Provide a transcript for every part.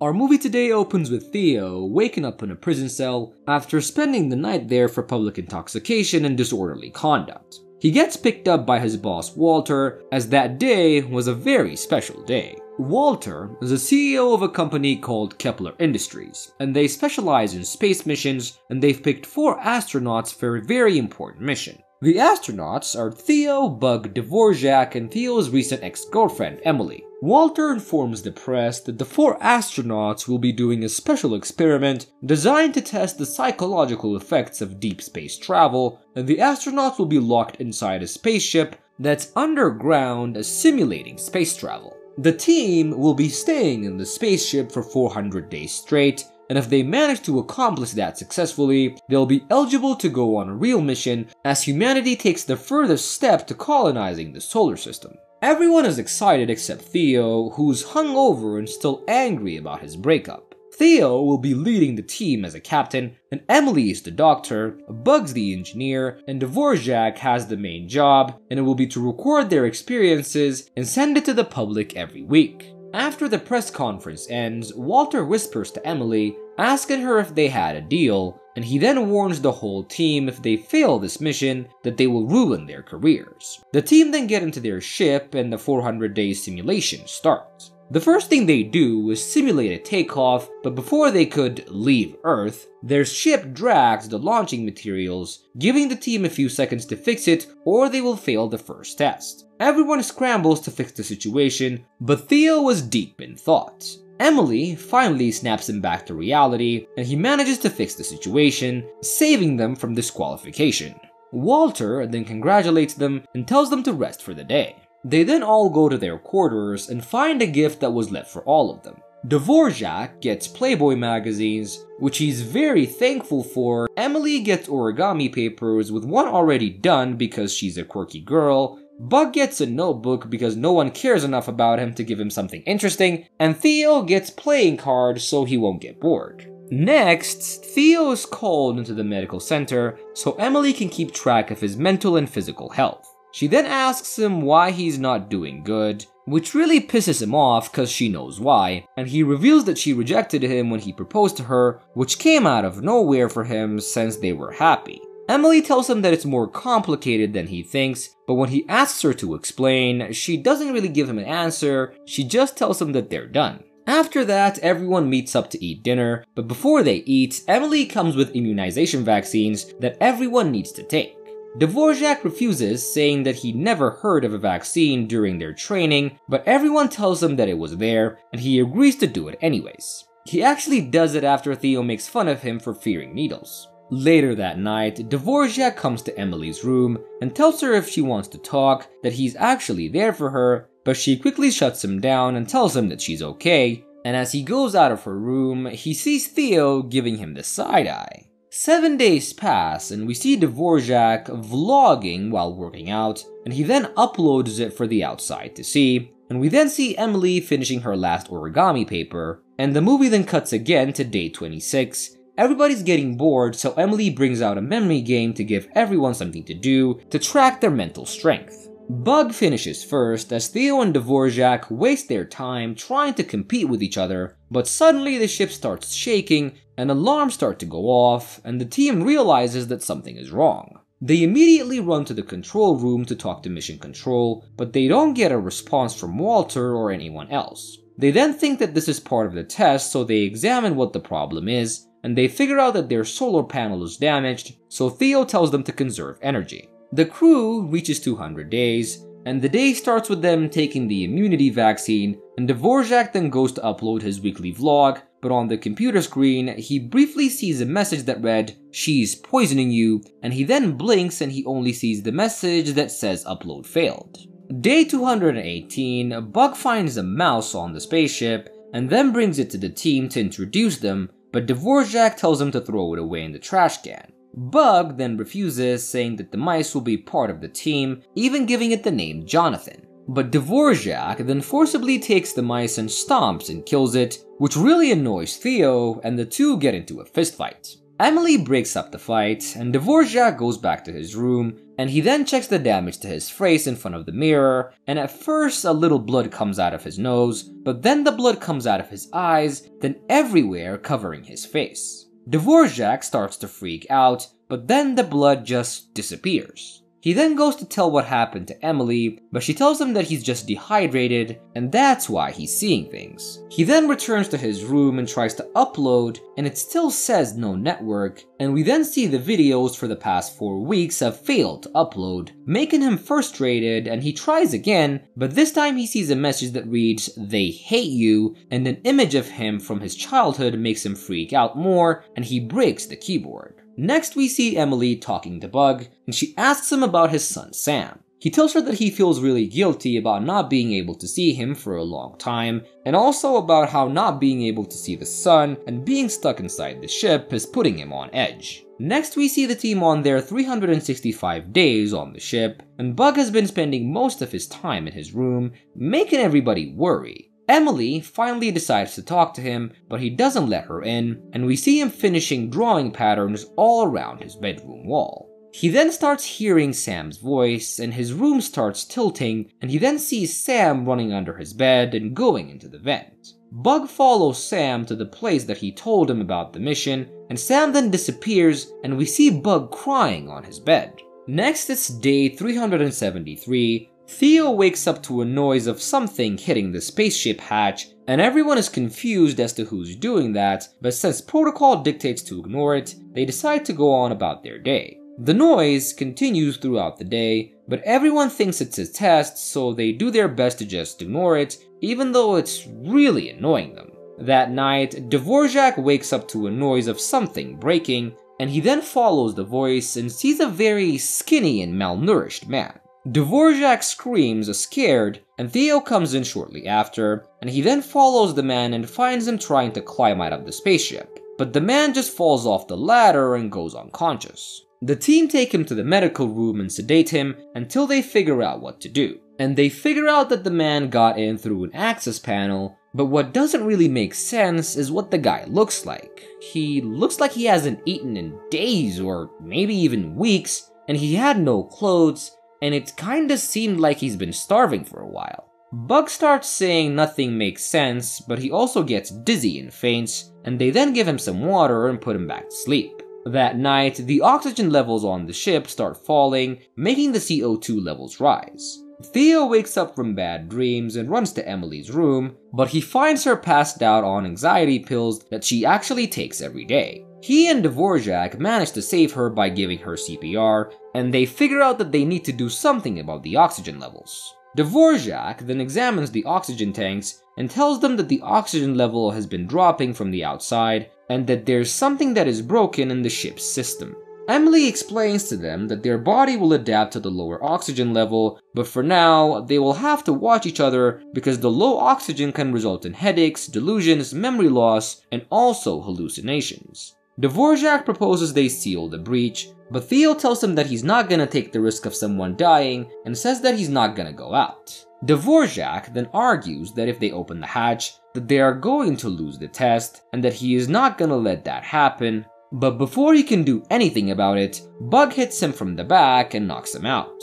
Our movie today opens with Theo waking up in a prison cell after spending the night there for public intoxication and disorderly conduct. He gets picked up by his boss Walter, as that day was a very special day. Walter is the CEO of a company called Kepler Industries, and they specialize in space missions, and they've picked four astronauts for a very important mission. The astronauts are Theo, Bug, Dvorak, and Theo's recent ex-girlfriend, Emily. Walter informs the press that the four astronauts will be doing a special experiment designed to test the psychological effects of deep space travel, and the astronauts will be locked inside a spaceship that's underground simulating space travel. The team will be staying in the spaceship for 400 days straight, and if they manage to accomplish that successfully, they'll be eligible to go on a real mission as humanity takes the furthest step to colonizing the solar system. Everyone is excited except Theo, who's hungover and still angry about his breakup. Theo will be leading the team as a captain, and Emily is the doctor, Bugs the engineer, and Dvorak has the main job, and it will be to record their experiences and send it to the public every week. After the press conference ends, Walter whispers to Emily, asking her if they had a deal, and he then warns the whole team if they fail this mission that they will ruin their careers. The team then get into their ship and the 400 day simulation starts. The first thing they do is simulate a takeoff, but before they could leave Earth, their ship drags the launching materials, giving the team a few seconds to fix it or they will fail the first test. Everyone scrambles to fix the situation, but Theo was deep in thought. Emily finally snaps him back to reality, and he manages to fix the situation, saving them from disqualification. Walter then congratulates them and tells them to rest for the day. They then all go to their quarters and find a gift that was left for all of them. Dvorak gets Playboy magazines, which he's very thankful for. Emily gets origami papers with one already done because she's a quirky girl. Bug gets a notebook because no one cares enough about him to give him something interesting, and Theo gets playing cards so he won't get bored. Next, Theo is called into the medical center so Emily can keep track of his mental and physical health. She then asks him why he's not doing good, which really pisses him off because she knows why, and he reveals that she rejected him when he proposed to her, which came out of nowhere for him since they were happy. Emily tells him that it's more complicated than he thinks, but when he asks her to explain, she doesn't really give him an answer, she just tells him that they're done. After that, everyone meets up to eat dinner, but before they eat, Emily comes with immunization vaccines that everyone needs to take. Dvorak refuses, saying that he never heard of a vaccine during their training, but everyone tells him that it was there, and he agrees to do it anyways. He actually does it after Theo makes fun of him for fearing needles. Later that night, Dvorak comes to Emily's room and tells her if she wants to talk, that he's actually there for her, but she quickly shuts him down and tells him that she's okay, and as he goes out of her room, he sees Theo giving him the side eye. Seven days pass and we see Dvorak vlogging while working out, and he then uploads it for the outside to see, and we then see Emily finishing her last origami paper, and the movie then cuts again to day 26. Everybody's getting bored, so Emily brings out a memory game to give everyone something to do to track their mental strength. Bug finishes first as Theo and Dvorak waste their time trying to compete with each other, but suddenly the ship starts shaking and alarms start to go off, and the team realizes that something is wrong. They immediately run to the control room to talk to Mission Control, but they don't get a response from Walter or anyone else. They then think that this is part of the test, so they examine what the problem is, and they figure out that their solar panel is damaged, so Theo tells them to conserve energy. The crew reaches 200 days, and the day starts with them taking the immunity vaccine, and Dvorak then goes to upload his weekly vlog, but on the computer screen, he briefly sees a message that read, She's poisoning you, and he then blinks and he only sees the message that says upload failed. Day 218, Bug finds a mouse on the spaceship and then brings it to the team to introduce them, but Dvorak tells him to throw it away in the trash can. Bug then refuses, saying that the mice will be part of the team, even giving it the name Jonathan. But Dvorak then forcibly takes the mice and stomps and kills it, which really annoys Theo, and the two get into a fistfight. Emily breaks up the fight, and Dvorak goes back to his room, and he then checks the damage to his face in front of the mirror, and at first a little blood comes out of his nose, but then the blood comes out of his eyes, then everywhere covering his face. Dvorak starts to freak out, but then the blood just disappears. He then goes to tell what happened to Emily, but she tells him that he's just dehydrated, and that's why he's seeing things. He then returns to his room and tries to upload, and it still says no network, and we then see the videos for the past 4 weeks have failed to upload, making him frustrated and he tries again, but this time he sees a message that reads, they hate you, and an image of him from his childhood makes him freak out more, and he breaks the keyboard. Next, we see Emily talking to Bug, and she asks him about his son Sam. He tells her that he feels really guilty about not being able to see him for a long time, and also about how not being able to see the sun and being stuck inside the ship is putting him on edge. Next, we see the team on their 365 days on the ship, and Bug has been spending most of his time in his room, making everybody worry. Emily finally decides to talk to him, but he doesn't let her in, and we see him finishing drawing patterns all around his bedroom wall. He then starts hearing Sam's voice, and his room starts tilting, and he then sees Sam running under his bed and going into the vent. Bug follows Sam to the place that he told him about the mission, and Sam then disappears, and we see Bug crying on his bed. Next, it's day 373, Theo wakes up to a noise of something hitting the spaceship hatch, and everyone is confused as to who's doing that, but since protocol dictates to ignore it, they decide to go on about their day. The noise continues throughout the day, but everyone thinks it's a test, so they do their best to just ignore it, even though it's really annoying them. That night, Dvorak wakes up to a noise of something breaking, and he then follows the voice and sees a very skinny and malnourished man. Dvorak screams scared, and Theo comes in shortly after, and he then follows the man and finds him trying to climb out of the spaceship. But the man just falls off the ladder and goes unconscious. The team take him to the medical room and sedate him until they figure out what to do. And they figure out that the man got in through an access panel, but what doesn't really make sense is what the guy looks like. He looks like he hasn't eaten in days or maybe even weeks, and he had no clothes, and it kinda seemed like he's been starving for a while. Bug starts saying nothing makes sense, but he also gets dizzy and faints, and they then give him some water and put him back to sleep. That night, the oxygen levels on the ship start falling, making the CO2 levels rise. Theo wakes up from bad dreams and runs to Emily's room, but he finds her passed out on anxiety pills that she actually takes every day. He and Dvorak manage to save her by giving her CPR, and they figure out that they need to do something about the oxygen levels. Dvorak then examines the oxygen tanks and tells them that the oxygen level has been dropping from the outside and that there's something that is broken in the ship's system. Emily explains to them that their body will adapt to the lower oxygen level, but for now, they will have to watch each other because the low oxygen can result in headaches, delusions, memory loss, and also hallucinations. Dvorak proposes they seal the breach, but Theo tells him that he's not gonna take the risk of someone dying and says that he's not gonna go out. Dvorak then argues that if they open the hatch, that they are going to lose the test and that he is not gonna let that happen, but before he can do anything about it, Bug hits him from the back and knocks him out.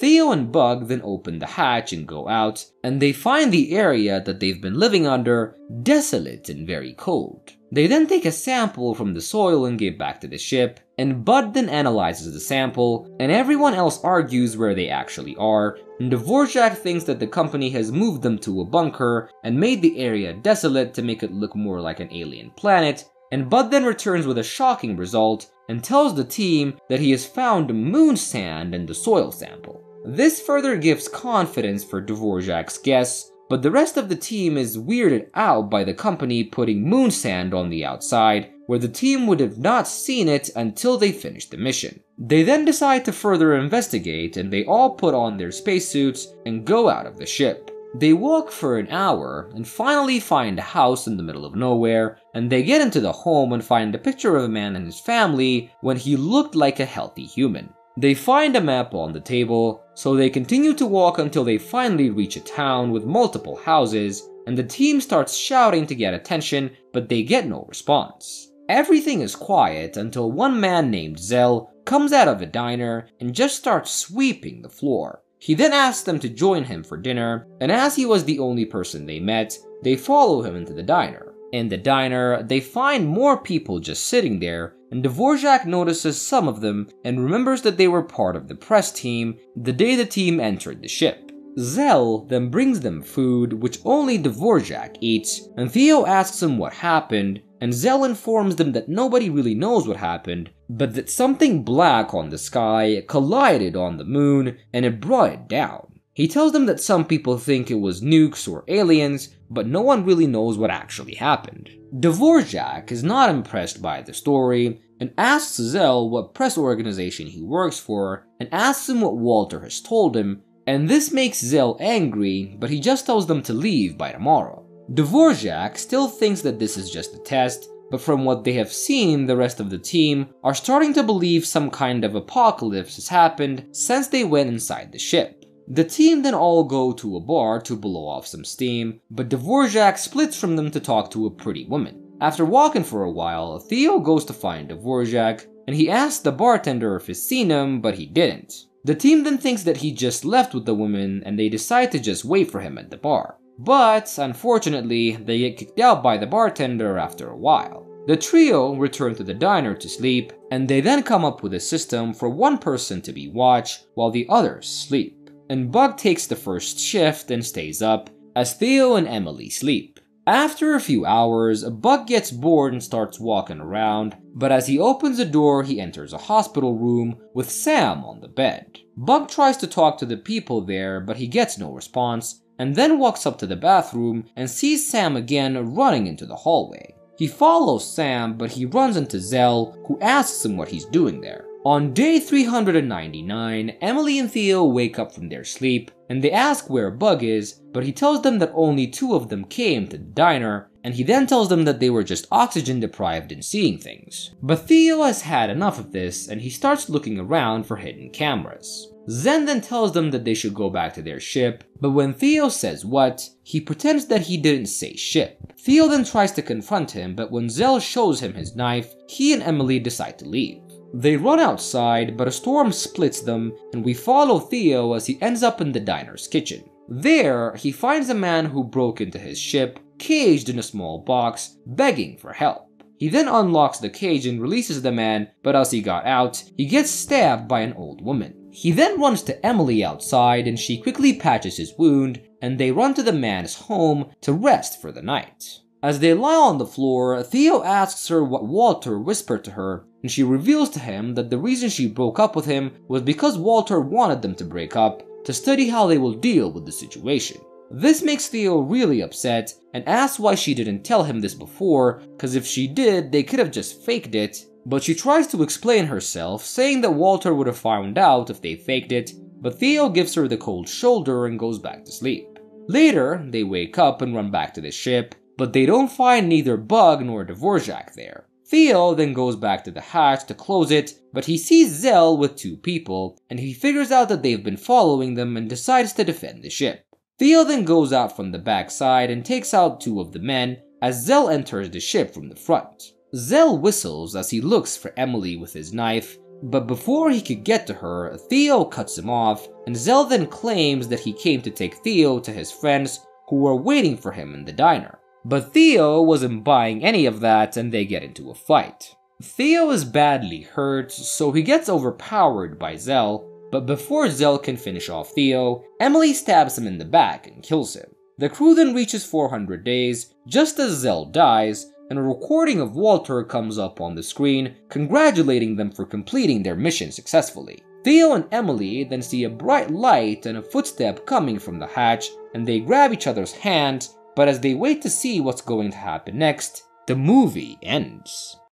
Theo and Bug then open the hatch and go out, and they find the area that they've been living under desolate and very cold. They then take a sample from the soil and give back to the ship, and Bug then analyzes the sample, and everyone else argues where they actually are, and Dvorak thinks that the company has moved them to a bunker and made the area desolate to make it look more like an alien planet, and Bug then returns with a shocking result and tells the team that he has found moon sand in the soil sample. This further gives confidence for Dvorak's guess, but the rest of the team is weirded out by the company putting moon sand on the outside, where the team would have not seen it until they finished the mission. They then decide to further investigate and they all put on their spacesuits and go out of the ship. They walk for an hour and finally find a house in the middle of nowhere, and they get into the home and find a picture of a man and his family when he looked like a healthy human. They find a map on the table, so they continue to walk until they finally reach a town with multiple houses, and the team starts shouting to get attention, but they get no response. Everything is quiet until one man named Zell comes out of a diner and just starts sweeping the floor. He then asks them to join him for dinner, and as he was the only person they met, they follow him into the diner. In the diner, they find more people just sitting there, and Dvorak notices some of them and remembers that they were part of the press team the day the team entered the ship. Zell then brings them food, which only Dvorak eats, and Theo asks him what happened, and Zell informs them that nobody really knows what happened, but that something black on the sky collided on the moon and it brought it down. He tells them that some people think it was nukes or aliens, but no one really knows what actually happened. Dvorak is not impressed by the story and asks Zell what press organization he works for and asks him what Walter has told him, and this makes Zell angry, but he just tells them to leave by tomorrow. Dvorak still thinks that this is just a test, but from what they have seen, the rest of the team are starting to believe some kind of apocalypse has happened since they went inside the ship. The team then all go to a bar to blow off some steam, but Dvorak splits from them to talk to a pretty woman. After walking for a while, Theo goes to find Dvorak, and he asks the bartender if he's seen him, but he didn't. The team then thinks that he just left with the woman, and they decide to just wait for him at the bar. But, unfortunately, they get kicked out by the bartender after a while. The trio return to the diner to sleep, and they then come up with a system for one person to be watch while the others sleep and Bug takes the first shift and stays up, as Theo and Emily sleep. After a few hours, Bug gets bored and starts walking around, but as he opens a door, he enters a hospital room with Sam on the bed. Bug tries to talk to the people there, but he gets no response, and then walks up to the bathroom and sees Sam again running into the hallway. He follows Sam, but he runs into Zell, who asks him what he's doing there. On day 399, Emily and Theo wake up from their sleep and they ask where Bug is, but he tells them that only two of them came to the diner, and he then tells them that they were just oxygen deprived and seeing things. But Theo has had enough of this and he starts looking around for hidden cameras. Zell then tells them that they should go back to their ship, but when Theo says what, he pretends that he didn't say ship. Theo then tries to confront him, but when Zell shows him his knife, he and Emily decide to leave. They run outside, but a storm splits them, and we follow Theo as he ends up in the diner's kitchen. There, he finds a man who broke into his ship, caged in a small box, begging for help. He then unlocks the cage and releases the man, but as he got out, he gets stabbed by an old woman. He then runs to Emily outside and she quickly patches his wound, and they run to the man's home to rest for the night. As they lie on the floor, Theo asks her what Walter whispered to her, and she reveals to him that the reason she broke up with him was because Walter wanted them to break up to study how they will deal with the situation. This makes Theo really upset and asks why she didn't tell him this before, cause if she did, they could have just faked it, but she tries to explain herself, saying that Walter would have found out if they faked it, but Theo gives her the cold shoulder and goes back to sleep. Later, they wake up and run back to the ship, but they don't find neither Bug nor Dvorak there. Theo then goes back to the hatch to close it, but he sees Zell with two people, and he figures out that they've been following them and decides to defend the ship. Theo then goes out from the back side and takes out two of the men as Zell enters the ship from the front. Zell whistles as he looks for Emily with his knife, but before he could get to her, Theo cuts him off, and Zell then claims that he came to take Theo to his friends who were waiting for him in the diner. But Theo wasn't buying any of that and they get into a fight. Theo is badly hurt, so he gets overpowered by Zell, but before Zell can finish off Theo, Emily stabs him in the back and kills him. The crew then reaches 400 days just as Zell dies, and a recording of Walter comes up on the screen congratulating them for completing their mission successfully. Theo and Emily then see a bright light and a footstep coming from the hatch, and they grab each other's hands but as they wait to see what's going to happen next, the movie ends.